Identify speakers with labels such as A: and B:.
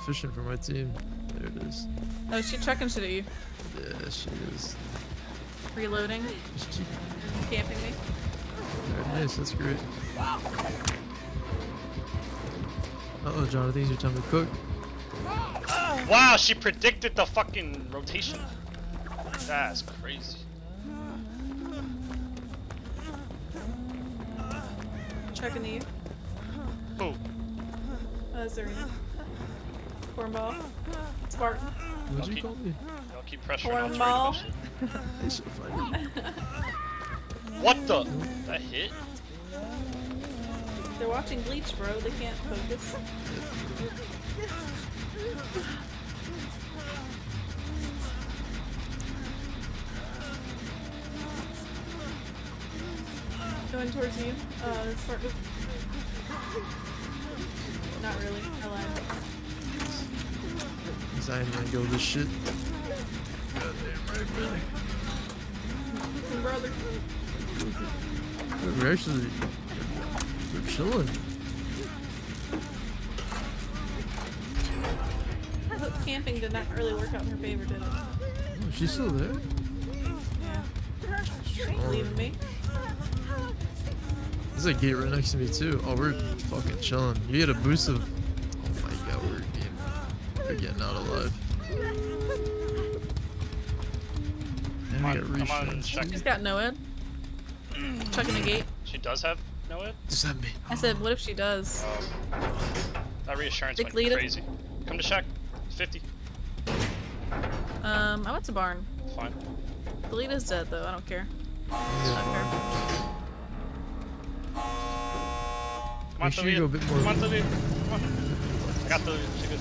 A: efficient for my team. There it is.
B: Oh, she chucking shit at you.
A: Yeah, she is.
B: Reloading.
A: She,
B: Camping me.
A: Very nice, that's great. Uh oh, John, I think it's your time to cook.
C: Wow, she predicted the fucking rotation. That's crazy.
B: Chucking to you.
C: Who?
B: Uh, Zarina. Cornball. Spartan.
A: What'd you
C: Okay.
A: call me?
C: Y'all keep pressuring
B: Cornball.
C: trade
A: They should find me.
C: What the? That hit?
B: They're watching Bleach, bro. They can't focus. Going towards you. Uh, Spartan. Not really. I lied.
A: Zion gonna go this shit. Goddamn right, brother.
B: Brother.
A: We're actually we're chilling.
B: Hook camping did not really work out in her favor, did it?
A: Oh, she's still there.
B: Yeah. Ain't leaving me.
A: There's a gate right next to me too. Oh, we're fucking chilling. You get a boost of. We're getting out alive. And
C: Come on,
A: got
C: come on, check
B: She's got no ed. Chucking the gate.
C: She does have no hit?
A: Does that mean?
B: I said, what if she does?
C: Um, that reassurance
B: Big
C: went
B: leader.
C: crazy. Come to Shack. 50.
B: Um, I went to barn.
C: Fine.
B: Delita's dead though. I don't care.
A: Yeah.
B: I
C: Come on,
A: Make sure you
C: Thalia.
A: go a bit more-
C: Come on, Thalia. Come on. I got the. She good.